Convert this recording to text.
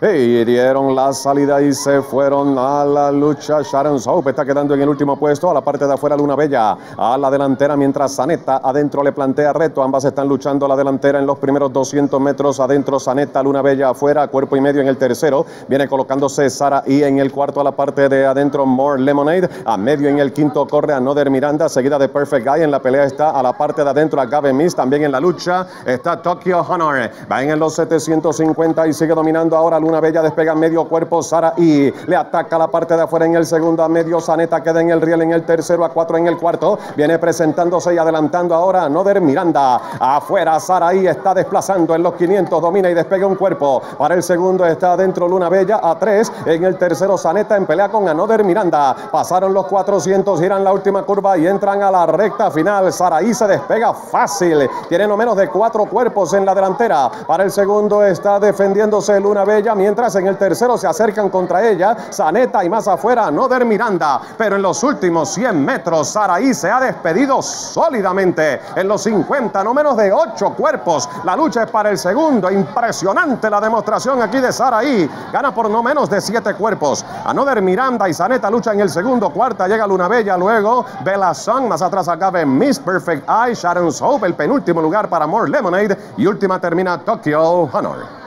Y dieron la salida y se fueron a la lucha. Sharon Soap está quedando en el último puesto. A la parte de afuera, Luna Bella a la delantera, mientras Saneta adentro le plantea reto. Ambas están luchando a la delantera en los primeros 200 metros. Adentro, Saneta, Luna Bella afuera, cuerpo y medio en el tercero. Viene colocándose Sara y en el cuarto a la parte de adentro, More Lemonade. A medio en el quinto corre Another Miranda, seguida de Perfect Guy. En la pelea está a la parte de adentro, Agave Miss. También en la lucha está Tokyo Honor. Va en los 750 y sigue dominando ahora Luna Bella despega medio cuerpo Sara y le ataca la parte de afuera en el segundo a medio. Saneta queda en el riel en el tercero a cuatro en el cuarto. Viene presentándose y adelantando ahora Noder Miranda. Afuera Sara y está desplazando en los 500. Domina y despega un cuerpo. Para el segundo está adentro Luna Bella a tres. En el tercero Saneta en pelea con Anoder Miranda. Pasaron los 400, giran la última curva y entran a la recta final. Saraí se despega fácil. Tiene no menos de cuatro cuerpos en la delantera. Para el segundo está defendiéndose Luna Bella mientras en el tercero se acercan contra ella Saneta y más afuera Noder Miranda. Pero en los últimos 100 metros Saraí se ha despedido sólidamente. En los 50, no menos de 8 cuerpos. La lucha es para el segundo. Impresionante la demostración aquí de Saraí. Gana por no menos de 7 cuerpos. Anoder Miranda y Saneta luchan en el segundo. Cuarta llega Luna Bella. Luego Bella Song. Más atrás acabe Miss Perfect Eye. Sharon Soap. El penúltimo lugar para More Lemonade. Y última termina Tokyo Honor.